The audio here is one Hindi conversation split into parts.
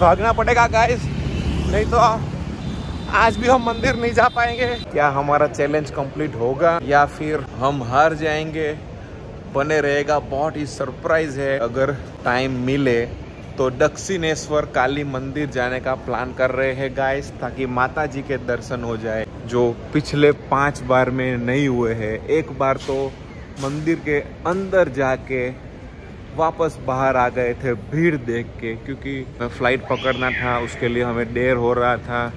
भागना पड़ेगा गाइस नहीं तो आज भी हम मंदिर नहीं जा पाएँगे। क्या हमारा चैलेंज कंप्लीट होगा या फिर हम हार जाएँगे? बने रहेगा, बहुत ही सरप्राइज़ है। अगर टाइम मिले तो दक्षिणेश्वर काली मंदिर जाने का प्लान कर रहे हैं गाइस ताकि माता जी के दर्शन हो जाए, जो पिछले पाँच बार में नहीं हुए हैं। एक बार तो मंदिर के अंदर जाके वापस बाहर आ गए थे भीड़ देख के, क्योंकि फ़्लाइट पकड़ना था, उसके लिए हमें देर हो रहा था।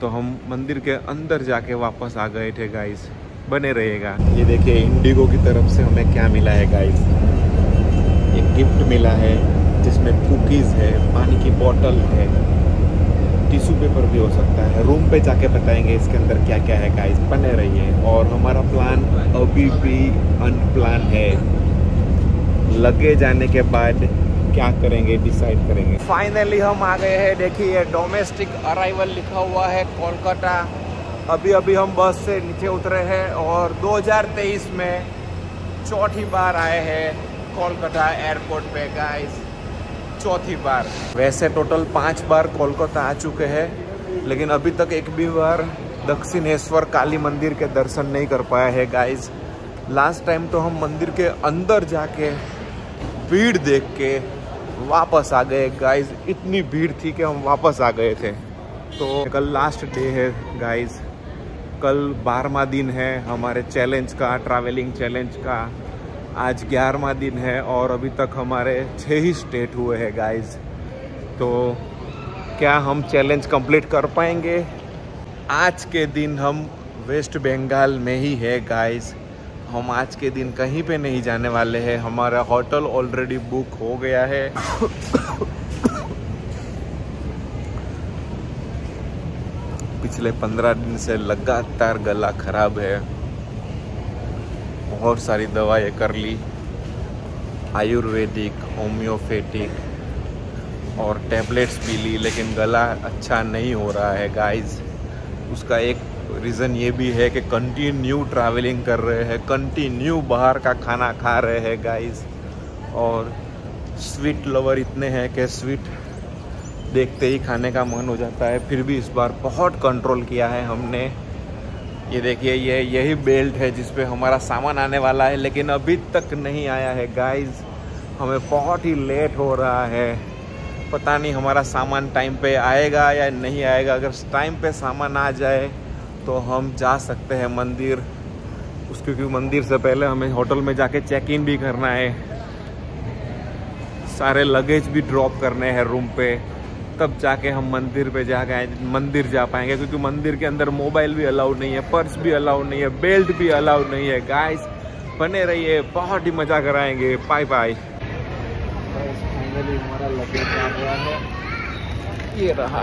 तो हम मंदिर के अंदर जाके वापस आ गए थे गाइस बने रहेगा ये देखिए इंडिगो की तरफ़ से हमें क्या मिला है गाइस एक गिफ्ट मिला है, जिसमें कुकीज़ है, पानी की बोतल है टिश्यू पेपर भी हो सकता है। रूम पे जाके बताएँगे इसके अंदर क्या क्या है गाइस बने रहिए। और हमारा प्लान अभी भी अनप्लान है। लगे जाने के बाद क्या करेंगे डिसाइड करेंगे। फाइनली हम आ गए हैं, देखिए डोमेस्टिक अराइवल लिखा हुआ है कोलकाता। अभी अभी हम बस से नीचे उतरे हैं और 2023 में चौथी बार आए हैं कोलकाता एयरपोर्ट पे गाइस चौथी बार। वैसे टोटल पाँच बार कोलकाता आ चुके हैं, लेकिन अभी तक एक भी बार दक्षिणेश्वर काली मंदिर के दर्शन नहीं कर पाया है गाइस लास्ट टाइम तो हम मंदिर के अंदर जाके भीड़ देख के वापस आ गए। गाइस इतनी भीड़ थी कि हम वापस आ गए थे। तो कल लास्ट डे है गाइस कल बारहवा दिन है हमारे चैलेंज का ट्रैवलिंग चैलेंज का। आज ग्यारहवा दिन है और अभी तक हमारे छः ही स्टेट हुए हैं गाइस तो क्या हम चैलेंज कंप्लीट कर पाएँगे? आज के दिन हम वेस्ट बंगाल में ही है गाइस हम आज के दिन कहीं पे नहीं जाने वाले हैं। हमारा होटल ऑलरेडी बुक हो गया है। पिछले पंद्रह दिन से लगातार गला खराब है। बहुत सारी दवाएँ कर ली। आयुर्वेदिक होम्योपैथिक और टैबलेट्स भी ली, लेकिन गला अच्छा नहीं हो रहा है गाइस उसका एक रीज़न ये भी है कि कंटिन्यू ट्रैवलिंग कर रहे हैं कंटिन्यू बाहर का खाना खा रहे हैं गाइस और स्वीट लवर इतने हैं कि स्वीट देखते ही खाने का मन हो जाता है. फिर भी इस बार बहुत कंट्रोल किया है हमने. ये देखिए, ये, यही बेल्ट है जिस पे हमारा सामान आने वाला है, लेकिन अभी तक नहीं आया है गाइस हमें बहुत ही लेट हो रहा है. पता नहीं हमारा सामान टाइम पे आएगा या नहीं आएगा. अगर टाइम पे सामान आ जाए तो हम जा सकते हैं मंदिर। उस क्योंकि मंदिर से पहले हमें होटल में जाके चेक इन भी करना है। सारे लगेज भी ड्रॉप करने हैं रूम पे। तब जाके हम मंदिर पे जाके मंदिर जा पाएँगे। क्योंकि मंदिर के अंदर मोबाइल भी अलाउड नहीं है, पर्स भी अलाउड नहीं है बेल्ट भी अलाउड नहीं है। गाइस बने रहिए, बहुत ही मज़ा कराएँगे। बाय बाय ये रहा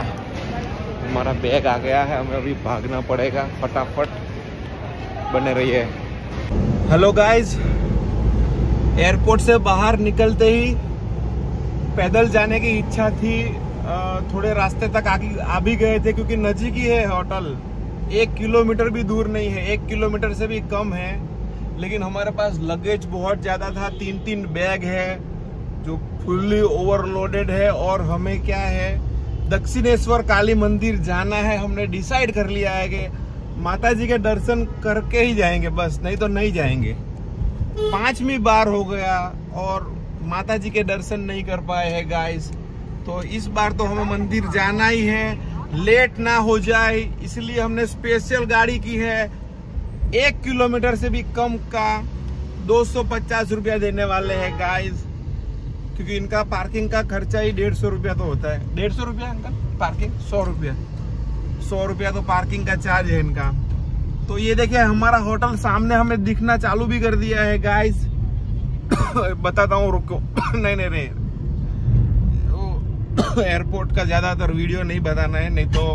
हमारा बैग आ गया है, हमें अभी भागना पड़ेगा। फटाफट बने रहिए। हेलो गाइस एयरपोर्ट से बाहर निकलते ही पैदल जाने की इच्छा थी। थोड़े रास्ते तक आ भी गए थे क्योंकि नजीक ही है होटल। एक किलोमीटर भी दूर नहीं है, एक किलोमीटर से भी कम है। लेकिन हमारे पास लगेज बहुत ज़्यादा था तीन तीन बैग है, जो फुल्ली ओवरलोडेड है। और हमें क्या है दक्षिणेश्वर काली मंदिर जाना है, हमने डिसाइड कर लिया है कि माता जी के दर्शन करके ही जाएँगे, बस, नहीं तो नहीं जाएँगे। पांचवी बार हो गया और माता जी के दर्शन नहीं कर पाए हैं गाइस तो इस बार तो हमें मंदिर जाना ही है। लेट ना हो जाए, इसलिए हमने स्पेशल गाड़ी की है। एक किलोमीटर से भी कम का दो सौ पचास रुपया देने वाले हैं गाइस क्योंकि इनका पार्किंग का खर्चा ही डेढ़ सौ रुपया तो होता है। डेढ़ सौ रुपया अंकल? पार्किंग सौ रुपया। सौ रुपया तो पार्किंग का चार्ज है इनका। तो ये देखिए हमारा होटल सामने हमें दिखना चालू भी कर दिया है गाइस बताता हूँ रुको। नहीं नहीं नहीं। एयरपोर्ट का ज़्यादातर वीडियो नहीं बताना है नहीं तो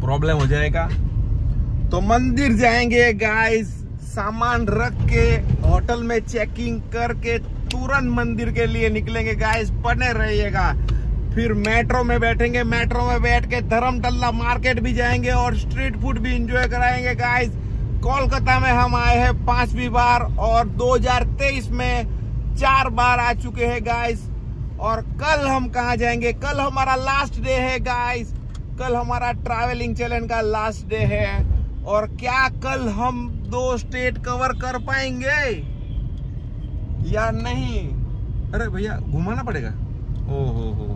प्रॉब्लम हो जाएगा। तो मंदिर जाएँगे गाइस सामान रख के होटल में चेकिंग करके तुरंत मंदिर के लिए निकलेंगे गाइस बने रहिएगा। फिर मेट्रो में बैठेंगे मेट्रो में बैठ के धर्मतल्ला मार्केट भी जाएँगे और स्ट्रीट फ़ूड भी इंजॉय कराएँगे गाइस कोलकाता में हम आए हैं पांचवी बार और 2023 में चार बार आ चुके हैं गाइस और कल हम कहा जाएँगे? कल हमारा लास्ट डे है गाइस कल हमारा ट्रैवलिंग चैलेंज का लास्ट डे है। और क्या कल हम दो स्टेट कवर कर पाएँगे? या नहीं? अरे भैया घुमाना पड़ेगा। ओ हो हो।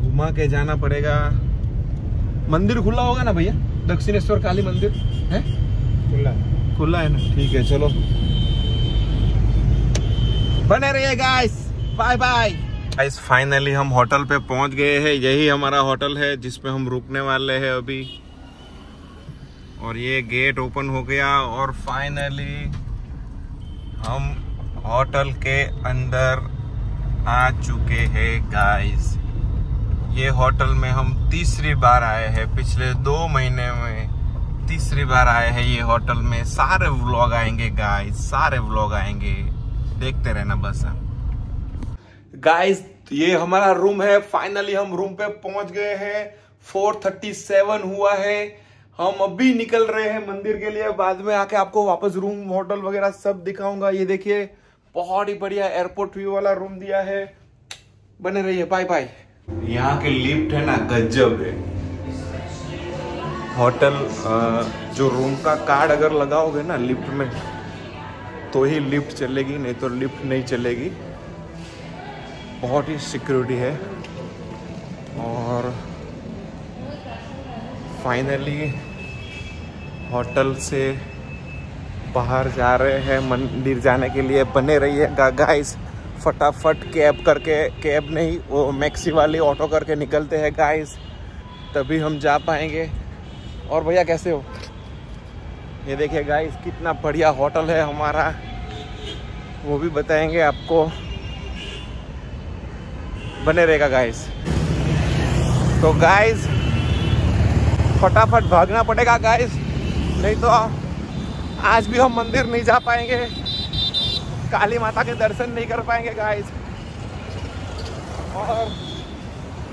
घुमा के जाना पड़ेगा। मंदिर खुला होगा ना भैया? दक्षिणेश्वर काली मंदिर है? खुला खुला है ना? ठीक है चलो। बने रहिए guys bye bye guys finally हम होटल पे पहुँच गए हैं। यही हमारा होटल है जिसपे हम रुकने वाले हैं अभी। और ये गेट ओपन हो गया और फाइनली हम होटल के अंदर आ चुके हैं गाइस ये होटल में हम तीसरी बार आए हैं। पिछले दो महीने में तीसरी बार आए हैं ये होटल में। सारे व्लॉग आएँगे गाइस सारे व्लॉग आएँगे। देखते रहना बस गाइस ये हमारा रूम है। फाइनली हम रूम पे पहुँच गए हैं। 437 हुआ है। हम अभी निकल रहे हैं मंदिर के लिए, बाद में आके आपको वापस रूम होटल वगैरह सब दिखाऊँगा। ये देखिए, बहुत ही बढ़िया एयरपोर्ट व्यू वाला रूम दिया है। बने रहिए बाय बाय यहाँ के लिफ्ट है ना, गजब है। होटल जो रूम का कार्ड अगर लगाओगे ना लिफ्ट में तो ही लिफ्ट चलेगी, नहीं तो लिफ्ट नहीं चलेगी। बहुत ही सिक्योरिटी है। और फाइनली होटल से बाहर जा रहे हैं। मंदिर जाने के लिए बने रहिएगा गाइस फटाफट कैब करके कैब नहीं, वो मैक्सी वाली ऑटो करके निकलते हैं गाइस तभी हम जा पाएँगे। और भैया, कैसे हो? ये देखिए गाइस कितना बढ़िया होटल है हमारा। वो भी बताएँगे आपको। बने रहेगा गाइस तो गाइस फटाफट भागना पड़ेगा गाइस नहीं तो आज भी हम मंदिर नहीं जा पाएँगे। काली माता के दर्शन नहीं कर पाएँगे गाइस और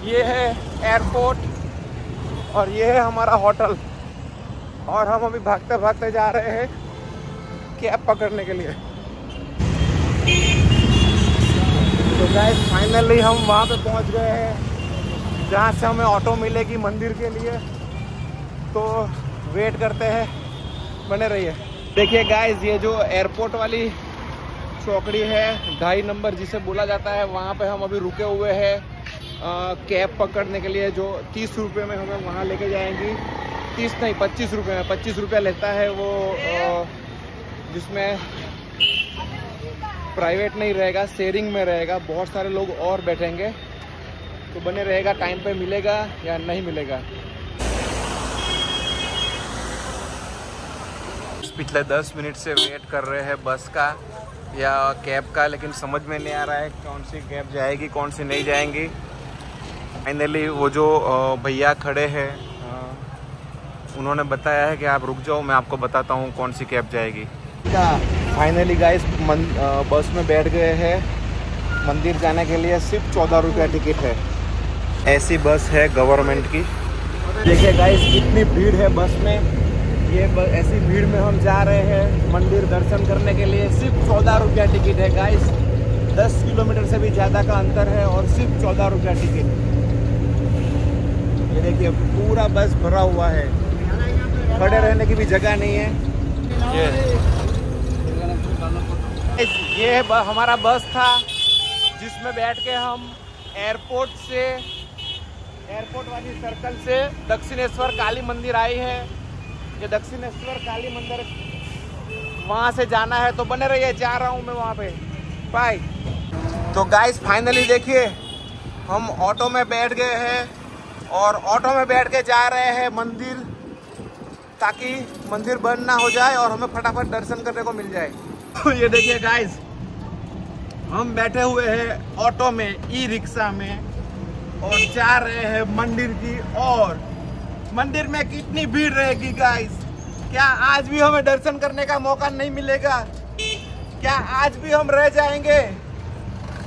ये है एयरपोर्ट और ये है हमारा होटल और हम अभी भागते भागते जा रहे हैं कैब पकड़ने के लिए। तो गाइस फाइनली हम वहाँ पे पहुँच गए हैं, जहाँ से हमें ऑटो मिलेगी मंदिर के लिए। तो वेट करते हैं। बने रहिए। देखिए गाइस ये जो एयरपोर्ट वाली चौकड़ी है, ढाई नंबर जिसे बोला जाता है, वहाँ पे हम अभी रुके हुए हैं। कैब पकड़ने के लिए जो तीस रुपये में हमें वहाँ लेके जाएँगी। तीस नहीं, पच्चीस रुपये में, पच्चीस रुपया लेता है वो जिसमें प्राइवेट नहीं रहेगा शेयरिंग में रहेगा। बहुत सारे लोग और बैठेंगे। तो बने रहेगा टाइम पे मिलेगा या नहीं मिलेगा। पिछले दस मिनट से वेट कर रहे हैं बस का या कैब का, लेकिन समझ में नहीं आ रहा है कौन सी कैब जाएगी, कौन सी नहीं जाएँगी। फाइनली वो जो भैया खड़े हैं उन्होंने बताया है कि आप रुक जाओ, मैं आपको बताता हूँ कौन सी कैब जाएगी। फाइनली गाइस बस में बैठ गए हैं। मंदिर जाने के लिए सिर्फ़ चौदह रुपया टिकट है। ऐसी बस है गवर्नमेंट की। देखिए गाइस कितनी भीड़ है बस में। ये ऐसी भीड़ में हम जा रहे हैं मंदिर दर्शन करने के लिए। सिर्फ़ चौदह रुपया टिकट है गाइस दस किलोमीटर से भी ज़्यादा का अंतर है और सिर्फ़ चौदह रुपया टिकट। ये देखिए पूरा बस भरा हुआ है। खड़े रहने की भी जगह नहीं है। ये। ये हमारा बस था जिसमें बैठ के हम एयरपोर्ट से एयरपोर्ट वाली सर्कल से दक्षिणेश्वर काली मंदिर आई है। ये दक्षिणेश्वर काली मंदिर, वहाँ से जाना है तो बने रहिए, जा रहा हूँ मैं वहाँ पे। बाय तो गाइस फाइनली देखिए, हम ऑटो में बैठ गए हैं और ऑटो में बैठ के जा रहे हैं मंदिर ताकि मंदिर बंद ना हो जाए और हमें फटाफट दर्शन करने को मिल जाए। तो ये देखिए गाइस हम बैठे हुए हैं ऑटो में ई रिक्शा में और जा रहे हैं मंदिर की और मंदिर में कितनी भीड़ रहेगी गाइस क्या आज भी हमें दर्शन करने का मौका नहीं मिलेगा? क्या आज भी हम रह जाएँगे?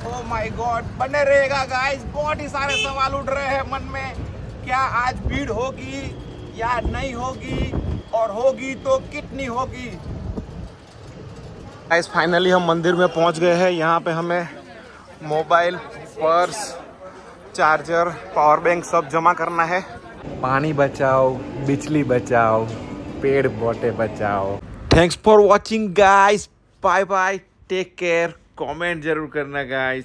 ओ माय गॉड बने रहेगा गाइस बहुत ही सारे सवाल उठ रहे हैं मन में. क्या आज भीड़ होगी या नहीं होगी? और होगी तो कितनी होगी? गाइस फाइनली हम मंदिर में पहुँच गए हैं। यहाँ पे हमें mobile purse charger power bank सब जमा करना है। पानी बचाओ, बिजली बचाओ, पेड़ पौधे बचाओ। Thanks for watching guys bye bye take care comment ज़रूर करना गाइस